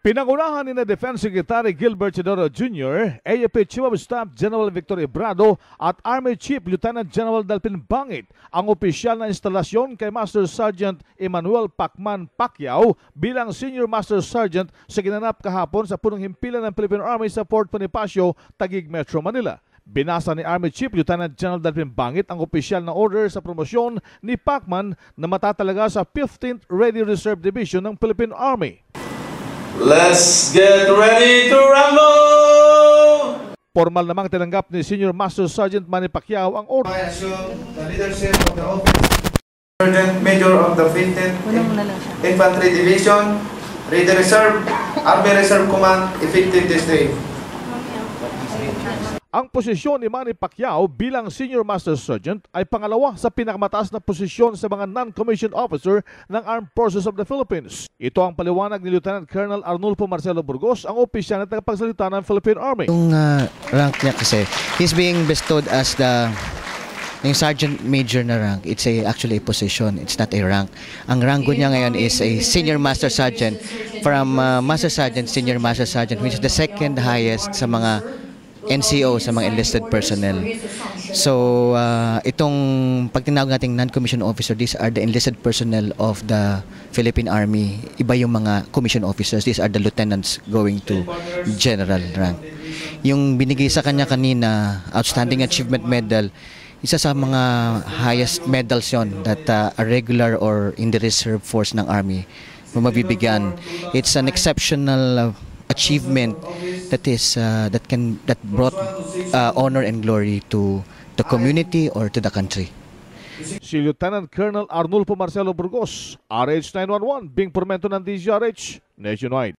Pinangunahan ni na Defense Secretary Gilbert Chidoro Jr., AFP Chief of Staff General Victor Ebrado at Army Chief Lieutenant General Dalpin Bangit ang opisyal na instalasyon kay Master Sergeant Emmanuel Pacman Pacquiao bilang Senior Master Sergeant sa ginanap kahapon sa punong himpilan ng Philippine Army sa Fort Bonifacio, Taguig, Metro Manila. Binasa ni Army Chief Lieutenant General Dalpin Bangit ang opisyal na order sa promosyon ni Pacman na matatalaga sa 15th Ready Reserve Division ng Philippine Army. Let's get ready to rumble! Formal namang tinanggap ni Senior Master Sergeant Manny Pacquiao ang order. I assume the leadership of the office. Sergeant Major of the 15th Infantry Division, Ready Reserve, Army Reserve Command, effective this day. Ang posisyon ni Manny Pacquiao bilang Senior Master Sergeant ay pangalawa sa pinakamataas na posisyon sa mga non-commissioned officer ng Armed Forces of the Philippines. Ito ang paliwanag ni Lieutenant Colonel Arnulfo Marcelo Burgos, ang opisyal na tagapagsalita ng Philippine Army. Yung ah, rank niya kasi, he's being bestowed as the yung sergeant major na rank, it's a actually a position, it's not a rank. Ang rango niya ngayon is a senior master sergeant from ah, master sergeant, senior master sergeant, which is the second highest sa mga NCO, sa mga enlisted personnel. So, ah, itong pag tinawag nating non-commissioned officer, these are the enlisted personnel of the Philippine Army. Iba yung mga commissioned officers. These are the lieutenants going to general rank. Yung binigay sa kanya kanina, Outstanding Achievement Medal, isa sa mga highest medals yon that uh, a regular or in the reserve force ng Army mabibigyan. It's an exceptional uh, achievement that is uh, that can that brought uh, honor and glory to the community or to the country. Si Lieutenant Colonel Arnulfo Marcelo Burgos, RH 911, Bing Pormento ng DZRH, Nationwide.